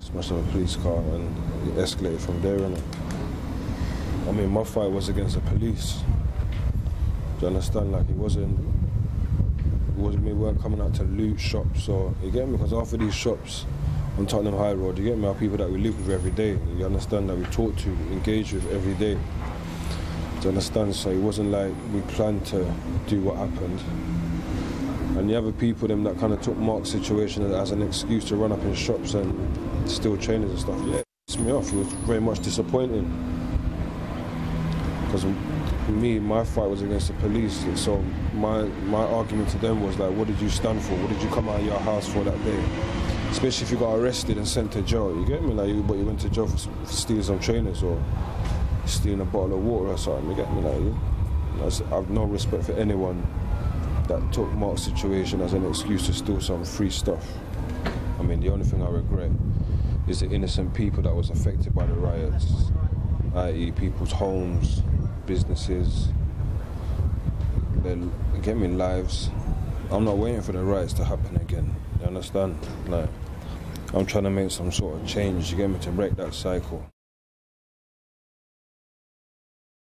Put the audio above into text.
smashed up a police car and it escalated from there, innit? I mean, my fight was against the police. Do you understand? Like, it wasn't, it wasn't me weren't coming out to loot shops or, you get me? Because after these shops on Tottenham High Road, you get me, are people that we live with every day. You understand? That we talk to, engage with every day. Do you understand? So it wasn't like we planned to do what happened. And the other people, them that kind of took Mark's situation as an excuse to run up in shops and steal trainers and stuff, yeah, it pissed me off. It was very much disappointing. Because me, my fight was against the police. So my my argument to them was like, what did you stand for? What did you come out of your house for that day? Especially if you got arrested and sent to jail. You get me? Like, you, but you went to jail for, for stealing some trainers or stealing a bottle of water or something. You get me? Like, you, I have no respect for anyone that took Mark's situation as an excuse to steal some free stuff. I mean, the only thing I regret is the innocent people that was affected by the riots, i.e., people's homes, businesses, their get me lives. I'm not waiting for the riots to happen again. You understand? Like, I'm trying to make some sort of change. You get me to break that cycle.